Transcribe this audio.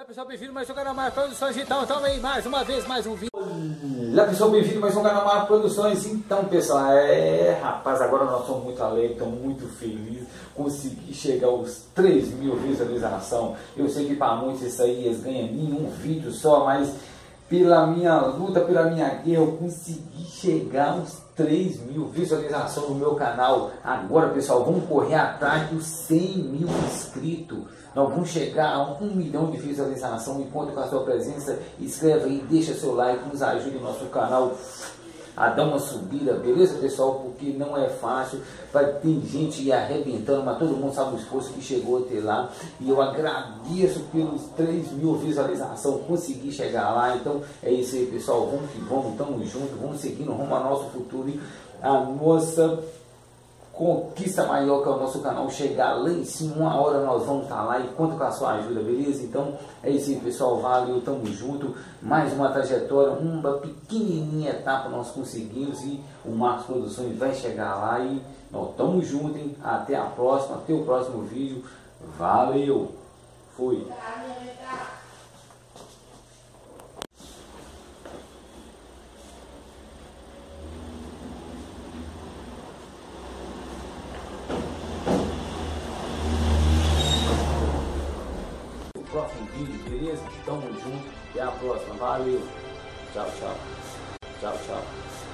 Olá pessoal, bem-vindo mais um canal Mar Produções, então estamos aí mais uma vez, mais um vídeo. Olá pessoal, bem-vindo mais um canal Mar Produções. Então pessoal, é rapaz, agora nós somos muito alegres, estamos muito felizes, consegui chegar aos 3 mil visualizações. Eu sei que para muitos isso aí eles ganham nenhum vídeo só, mas pela minha luta, pela minha guerra, eu consegui chegar aos 3 mil visualizações no meu canal. Agora, pessoal, vamos correr atrás dos 100 mil inscritos. Nós vamos chegar a um milhão de visualização. E conta com a sua presença. Inscreva aí, deixa seu like, nos ajude no nosso canal a dar uma subida, beleza pessoal? Porque não é fácil, vai ter gente arrebentando, mas todo mundo sabe o esforço que chegou até lá. E eu agradeço pelos 3 mil visualizações, consegui chegar lá. Então é isso aí pessoal, vamos que vamos, tamo junto, vamos seguindo rumo ao nosso futuro. E a nossa conquista maior que é o nosso canal chegar lá em cima, uma hora nós vamos estar lá e conta com a sua ajuda, beleza? Então é isso aí pessoal, valeu, tamo junto, mais uma trajetória, uma pequenininha etapa nós conseguimos e o Marcos Produções vai chegar lá e nós tamo junto, hein? Até a próxima, até o próximo vídeo, valeu, fui! Próximo vídeo, beleza? Tamo junto. Até a próxima. Valeu. Tchau, tchau. Tchau, tchau.